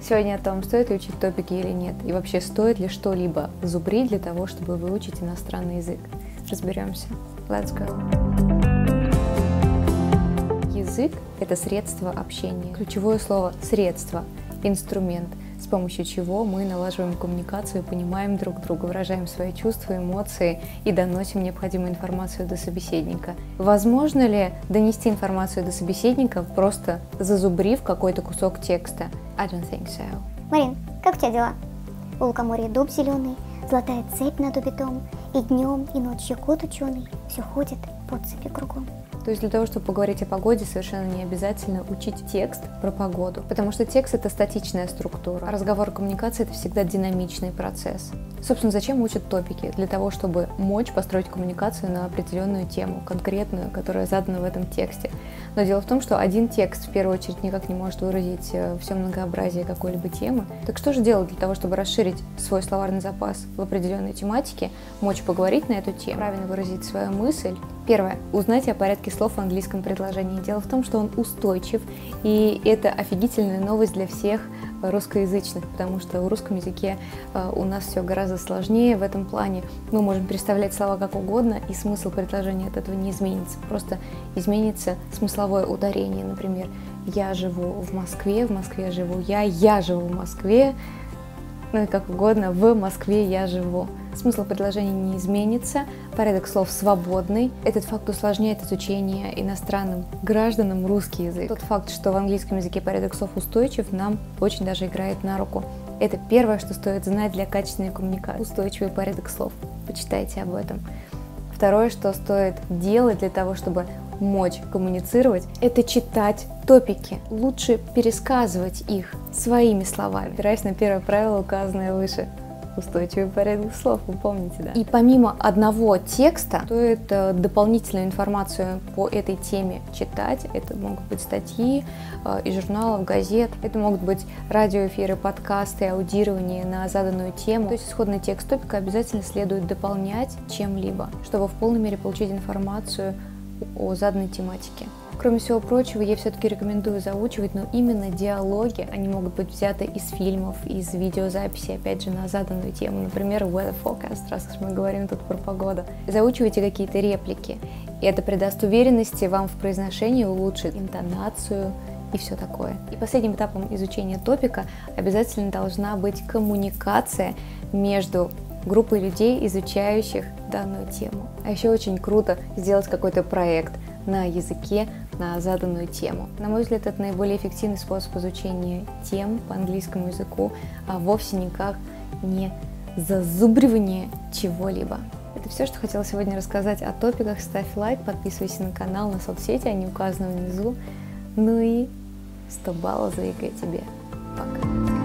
Сегодня о том, стоит ли учить топики или нет, и вообще стоит ли что-либо зубрить для того, чтобы выучить иностранный язык. Разберемся. Let's go! Язык – это средство общения. Ключевое слово – средство, инструмент – с помощью чего мы налаживаем коммуникацию, понимаем друг друга, выражаем свои чувства, эмоции и доносим необходимую информацию до собеседника. Возможно ли донести информацию до собеседника, просто зазубрив какой-то кусок текста? I don't think so. Марин, как у тебя дела? У лукоморья дуб зеленый, золотая цепь над убитом, и днем, и ночью кот ученый все ходит по цепи кругом. То есть для того, чтобы поговорить о погоде, совершенно не обязательно учить текст про погоду, потому что текст это статичная структура, а разговор коммуникации это всегда динамичный процесс. Собственно, зачем учат топики? Для того, чтобы мочь построить коммуникацию на определенную тему, конкретную, которая задана в этом тексте. Но дело в том, что один текст в первую очередь никак не может выразить э, все многообразие какой-либо темы. Так что же делать для того, чтобы расширить свой словарный запас в определенной тематике, мочь поговорить на эту тему, правильно выразить свою мысль Первое. Узнайте о порядке слов в английском предложении. Дело в том, что он устойчив, и это офигительная новость для всех русскоязычных, потому что в русском языке э, у нас все гораздо сложнее в этом плане. Мы можем переставлять слова как угодно, и смысл предложения от этого не изменится. Просто изменится смысловое ударение. Например, я живу в Москве, в Москве живу я, я живу в Москве, ну и как угодно, в Москве я живу. Смысл предложения не изменится, порядок слов свободный. Этот факт усложняет изучение иностранным гражданам русский язык. Тот факт, что в английском языке порядок слов устойчив, нам очень даже играет на руку. Это первое, что стоит знать для качественной коммуникации. Устойчивый порядок слов. Почитайте об этом. Второе, что стоит делать для того, чтобы мочь коммуницировать, это читать топики. Лучше пересказывать их своими словами, опираясь на первое правило, указанное выше устойчивый порядок слов, вы помните, да? И помимо одного текста, стоит дополнительную информацию по этой теме читать. Это могут быть статьи э, из журналов, газет, это могут быть радиоэфиры, подкасты, аудирование на заданную тему. То есть исходный текст топика обязательно следует дополнять чем-либо, чтобы в полной мере получить информацию о заданной тематике. Кроме всего прочего, я все-таки рекомендую заучивать, но именно диалоги, они могут быть взяты из фильмов, из видеозаписи, опять же, на заданную тему, например, weather forecast, раз уж мы говорим тут про погоду. Заучивайте какие-то реплики, и это придаст уверенности вам в произношении, улучшит интонацию, и все такое. И последним этапом изучения топика обязательно должна быть коммуникация между группой людей, изучающих данную тему. А еще очень круто сделать какой-то проект на языке, на заданную тему. На мой взгляд, это наиболее эффективный способ изучения тем по английскому языку, а вовсе никак не зазубривание чего-либо. Это все, что хотела сегодня рассказать о топиках. Ставь лайк, подписывайся на канал, на соцсети, они указаны внизу. Ну и 100 баллов за ЕГЭ тебе. Пока.